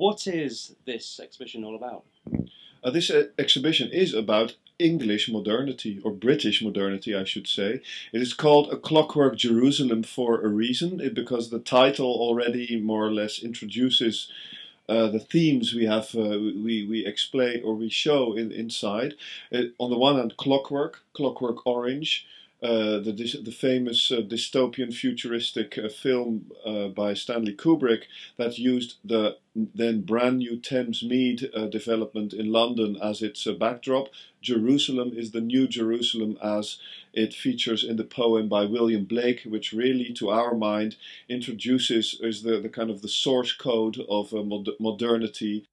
What is this exhibition all about? Uh, this uh, exhibition is about English modernity, or British modernity, I should say. It is called A Clockwork Jerusalem for a reason, it, because the title already more or less introduces uh, the themes we have, uh, we, we explain or we show in, inside. Uh, on the one hand, clockwork, clockwork orange, uh, the, the famous uh, dystopian futuristic uh, film uh, by Stanley Kubrick that used the then brand new Thamesmead uh, development in London as its backdrop. Jerusalem is the new Jerusalem as it features in the poem by William Blake, which really, to our mind, introduces is the, the kind of the source code of mod modernity.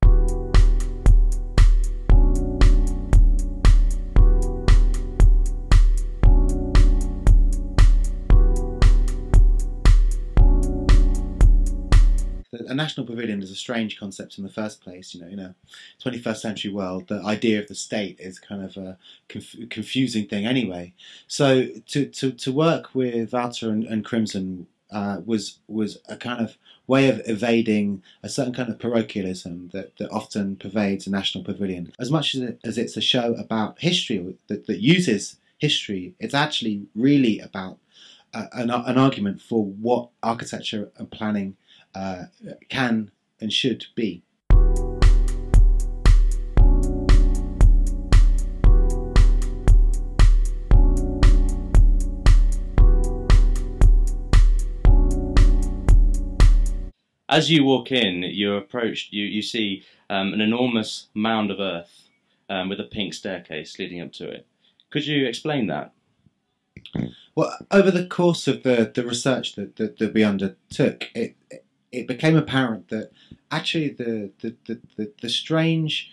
A national pavilion is a strange concept in the first place. You know, in a 21st century world, the idea of the state is kind of a conf confusing thing anyway. So to to, to work with Wouter and, and Crimson uh, was was a kind of way of evading a certain kind of parochialism that, that often pervades a national pavilion. As much as, it, as it's a show about history that, that uses history, it's actually really about an, an argument for what architecture and planning uh, can and should be. As you walk in, you're approached. You you see um, an enormous mound of earth um, with a pink staircase leading up to it. Could you explain that? Well, over the course of the, the research that, that, that we undertook, it, it became apparent that actually the the, the, the, the strange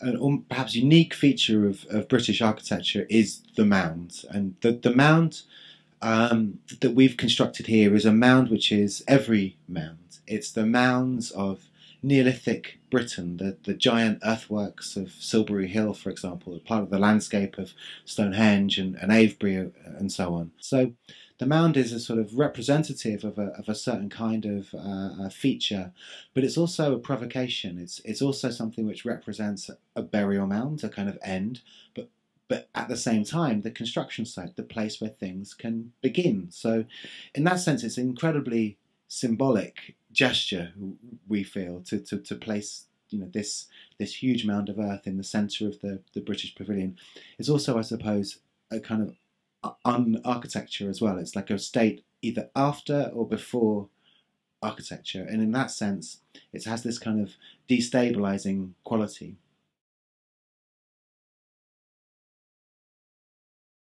and perhaps unique feature of, of British architecture is the mound. And the, the mound um, that we've constructed here is a mound which is every mound. It's the mounds of Neolithic Britain, the, the giant earthworks of Silbury Hill, for example, part of the landscape of Stonehenge and, and Avebury and so on. So the mound is a sort of representative of a, of a certain kind of uh, feature, but it's also a provocation. It's it's also something which represents a burial mound, a kind of end, but but at the same time, the construction site, the place where things can begin. So, in that sense, it's an incredibly symbolic gesture we feel to, to, to place you know this this huge mound of earth in the centre of the, the British Pavilion. is also, I suppose, a kind of on architecture as well. It's like a state either after or before architecture, and in that sense, it has this kind of destabilizing quality.